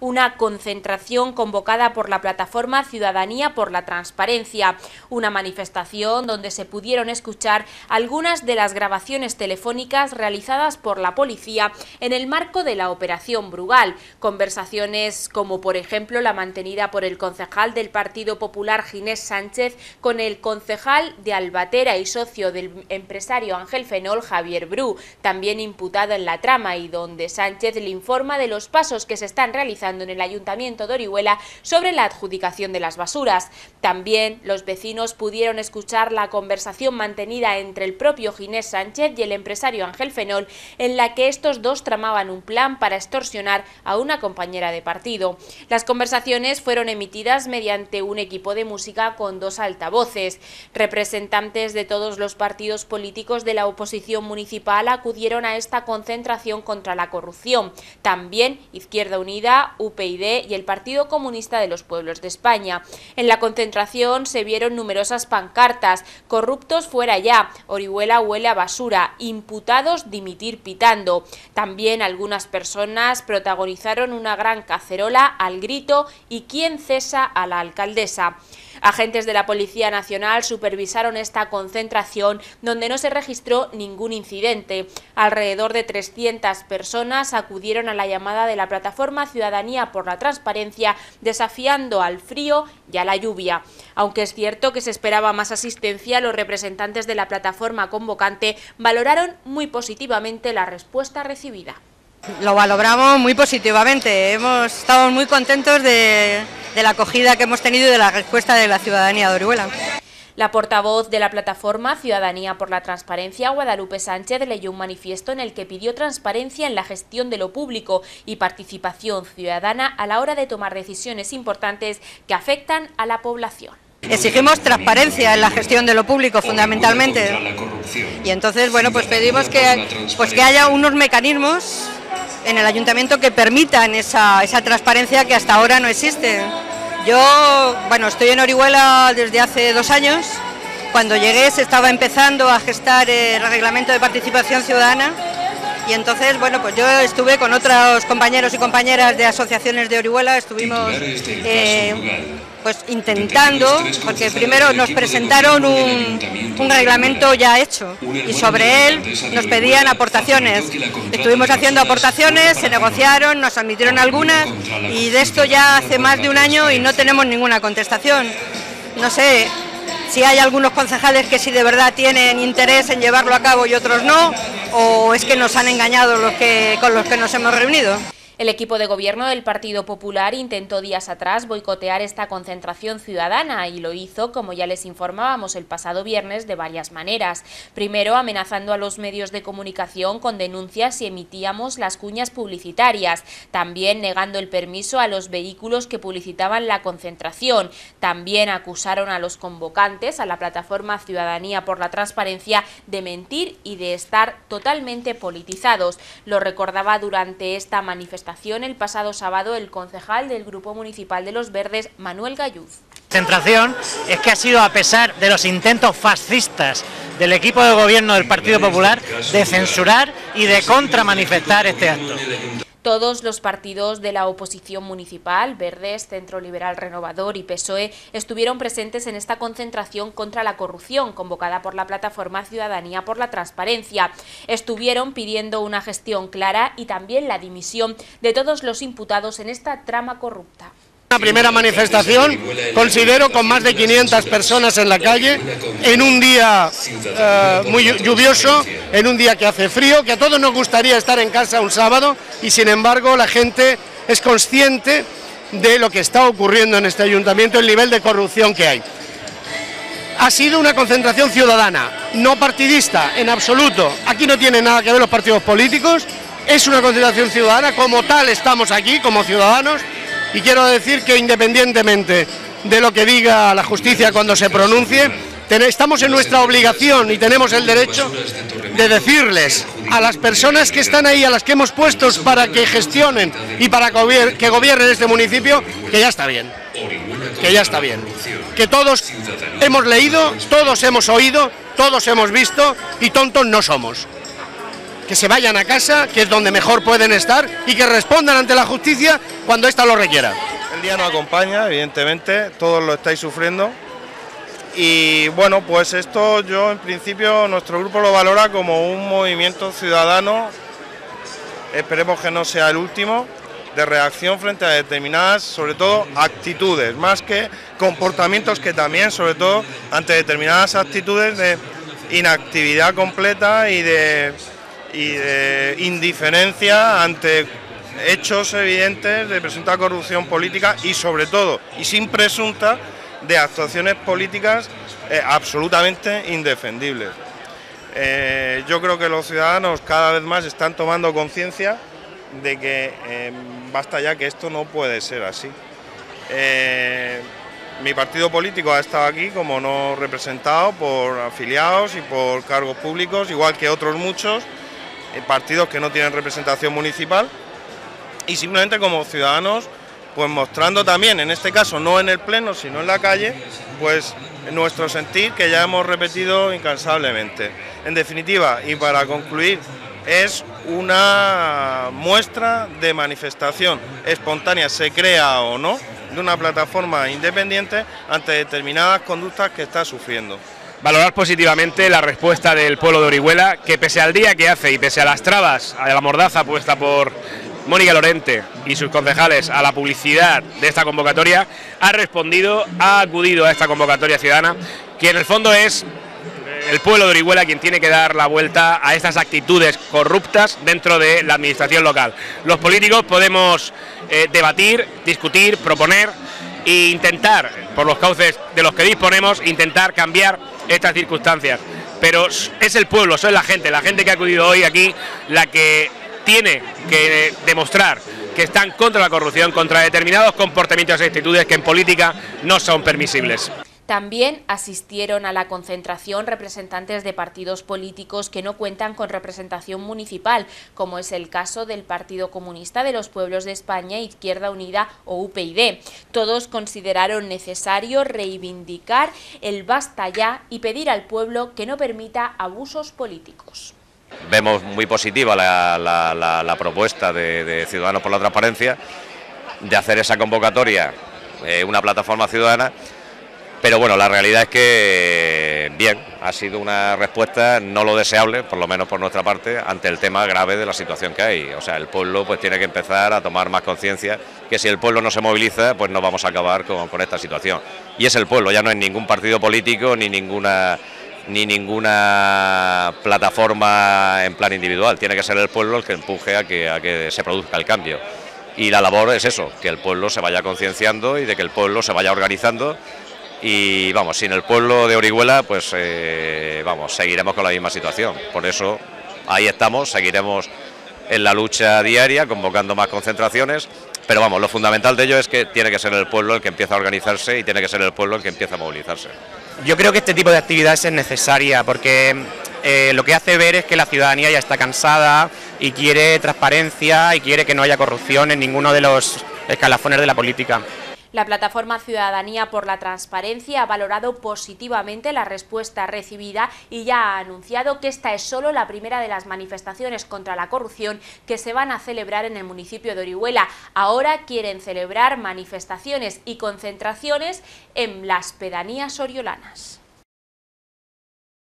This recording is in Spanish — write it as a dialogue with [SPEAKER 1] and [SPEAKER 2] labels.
[SPEAKER 1] una concentración convocada por la plataforma Ciudadanía por la Transparencia, una manifestación donde se pudieron escuchar algunas de las grabaciones telefónicas realizadas por la policía en el marco de la Operación Brugal, conversaciones como por ejemplo la mantenida por el concejal del Partido Popular Ginés Sánchez con el concejal de Albatera y socio del empresario Ángel Fenol Javier Bru, también imputado en la trama y donde Sánchez le informa de los pasos que se están realizando en el Ayuntamiento de Orihuela sobre la adjudicación de las basuras. También los vecinos pudieron escuchar la conversación mantenida entre el propio Ginés Sánchez y el empresario Ángel Fenol, en la que estos dos tramaban un plan para extorsionar a una compañera de partido. Las conversaciones fueron emitidas mediante un equipo de música con dos altavoces. Representantes de todos los partidos políticos de la oposición municipal acudieron a esta concentración contra la corrupción. También Izquierda Unida, UPyD y el Partido Comunista de los Pueblos de España. En la concentración se vieron numerosas pancartas, corruptos fuera ya, Orihuela huele a basura, imputados dimitir pitando. También algunas personas protagonizaron una gran cacerola al grito y quién cesa a la alcaldesa. Agentes de la Policía Nacional supervisaron esta concentración donde no se registró ningún incidente. Alrededor de 300 personas acudieron a la llamada de la plataforma Ciudadanía por la Transparencia desafiando al frío y a la lluvia. Aunque es cierto que se esperaba más asistencia, los representantes de la plataforma convocante valoraron muy positivamente la respuesta recibida.
[SPEAKER 2] Lo valoramos muy positivamente, hemos estado muy contentos de, de la acogida que hemos tenido y de la respuesta de la ciudadanía de Orihuela.
[SPEAKER 1] La portavoz de la plataforma Ciudadanía por la Transparencia, Guadalupe Sánchez, leyó un manifiesto en el que pidió transparencia en la gestión de lo público y participación ciudadana a la hora de tomar decisiones importantes que afectan a la población.
[SPEAKER 2] Exigimos transparencia en la gestión de lo público, fundamentalmente. Y entonces, bueno, pues pedimos que, pues que haya unos mecanismos en el ayuntamiento que permitan esa, esa transparencia que hasta ahora no existe. Yo, bueno, estoy en Orihuela desde hace dos años. Cuando llegué se estaba empezando a gestar el reglamento de participación ciudadana y entonces, bueno, pues yo estuve con otros compañeros y compañeras de asociaciones de Orihuela, estuvimos eh, pues intentando, porque primero nos presentaron un, un, reglamento ya hecho y sobre él nos pedían aportaciones. Estuvimos haciendo aportaciones, se negociaron, nos admitieron algunas y de esto ya hace más de un año y no tenemos ninguna contestación. No sé, si hay algunos concejales que sí de verdad tienen interés en llevarlo a cabo y otros no, o es que nos han engañado los que, con los que nos hemos reunido.
[SPEAKER 1] El equipo de gobierno del Partido Popular intentó días atrás boicotear esta concentración ciudadana y lo hizo, como ya les informábamos el pasado viernes, de varias maneras. Primero, amenazando a los medios de comunicación con denuncias si emitíamos las cuñas publicitarias. También negando el permiso a los vehículos que publicitaban la concentración. También acusaron a los convocantes, a la plataforma Ciudadanía por la Transparencia, de mentir y de estar totalmente politizados. Lo recordaba durante esta manifestación el pasado sábado el concejal del Grupo Municipal de los Verdes, Manuel Galluz.
[SPEAKER 3] La concentración es que ha sido a pesar de los intentos fascistas del equipo de gobierno del Partido Popular de censurar y de contramanifestar este acto.
[SPEAKER 1] Todos los partidos de la oposición municipal, Verdes, Centro Liberal Renovador y PSOE, estuvieron presentes en esta concentración contra la corrupción convocada por la plataforma Ciudadanía por la Transparencia. Estuvieron pidiendo una gestión clara y también la dimisión de todos los imputados en esta trama corrupta.
[SPEAKER 4] Una primera manifestación, considero, con más de 500 personas en la calle, en un día eh, muy lluvioso, en un día que hace frío, que a todos nos gustaría estar en casa un sábado y sin embargo la gente es consciente de lo que está ocurriendo en este ayuntamiento, el nivel de corrupción que hay. Ha sido una concentración ciudadana, no partidista en absoluto. Aquí no tiene nada que ver los partidos políticos, es una concentración ciudadana, como tal estamos aquí, como ciudadanos, y quiero decir que independientemente de lo que diga la justicia cuando se pronuncie, estamos en nuestra obligación y tenemos el derecho de decirles a las personas que están ahí, a las que hemos puesto para que gestionen y para que gobiernen este municipio, que ya está bien, que ya está bien, que todos hemos leído, todos hemos oído, todos hemos visto y tontos no somos. Que se vayan a casa, que es donde mejor pueden estar, y que respondan ante la justicia cuando ésta lo requiera.
[SPEAKER 5] El día no acompaña, evidentemente, todos lo estáis sufriendo. Y bueno, pues esto yo en principio nuestro grupo lo valora como un movimiento ciudadano, esperemos que no sea el último, de reacción frente a determinadas, sobre todo, actitudes, más que comportamientos que también, sobre todo, ante determinadas actitudes de inactividad completa y de, y de indiferencia ante hechos evidentes de presunta corrupción política y sobre todo, y sin presunta, de actuaciones políticas eh, absolutamente indefendibles. Eh, yo creo que los ciudadanos cada vez más están tomando conciencia de que eh, basta ya que esto no puede ser así. mi partido político ha estado aquí como no representado por afiliados y por cargos públicos, igual que otros muchos partidos que no tienen representación municipal y simplemente como ciudadanos, pues mostrando también, en este caso no en el pleno, sino en la calle, pues nuestro sentir que ya hemos repetido incansablemente. En definitiva, y para concluir, es una muestra de manifestación espontánea, se crea o no, de una plataforma independiente ante determinadas conductas que está sufriendo.
[SPEAKER 6] Valorar positivamente la respuesta del pueblo de Orihuela, que pese al día que hace y pese a las trabas, a la mordaza puesta por Mónica Lorente y sus concejales a la publicidad de esta convocatoria, ha respondido, ha acudido a esta convocatoria ciudadana, que en el fondo es el pueblo de Orihuela quien tiene que dar la vuelta a estas actitudes corruptas dentro de la administración local. Los políticos podemos eh, debatir, discutir, proponer e intentar, por los cauces de los que disponemos, intentar cambiar estas circunstancias. Pero es el pueblo, es la gente, la gente que ha acudido hoy aquí, la que tiene que demostrar que están contra la corrupción, contra determinados comportamientos e actitudes que en política no son permisibles.
[SPEAKER 1] También asistieron a la concentración representantes de partidos políticos que no cuentan con representación municipal, como es el caso del Partido Comunista de los Pueblos de España, Izquierda Unida o UPyD. Todos consideraron necesario reivindicar el basta ya y pedir al pueblo que no permita abusos políticos.
[SPEAKER 7] Vemos muy positiva la, propuesta de, Ciudadanos por la Transparencia de hacer esa convocatoria, eh, una plataforma ciudadana, pero bueno, la realidad es que, bien, ha sido una respuesta no lo deseable, por lo menos por nuestra parte, ante el tema grave de la situación que hay. O sea, el pueblo pues tiene que empezar a tomar más conciencia que si el pueblo no se moviliza, pues no vamos a acabar con, esta situación. Y es el pueblo, ya no es ningún partido político ni ninguna ni ninguna plataforma en plan individual. Tiene que ser el pueblo el que empuje a que, a que se produzca el cambio. Y la labor es eso, que el pueblo se vaya concienciando y de que el pueblo se vaya organizando. Y vamos, sin el pueblo de Orihuela, pues eh, vamos, seguiremos con la misma situación. Por eso ahí estamos, seguiremos en la lucha diaria, convocando más concentraciones. Pero vamos, lo fundamental de ello es que tiene que ser el pueblo el que empieza a organizarse y tiene que ser el pueblo el que empieza a movilizarse.
[SPEAKER 8] Yo creo que este tipo de actividades es necesaria porque eh, lo que hace ver es que la ciudadanía ya está cansada y quiere transparencia y quiere que no haya corrupción en ninguno de los escalafones de la política.
[SPEAKER 1] La plataforma Ciudadanía por la Transparencia ha valorado positivamente la respuesta recibida y ya ha anunciado que esta es solo la primera de las manifestaciones contra la corrupción que se van a celebrar en el municipio de Orihuela. Ahora quieren celebrar manifestaciones y concentraciones en las pedanías oriolanas.